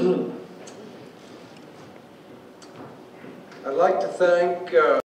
I'd like to thank uh,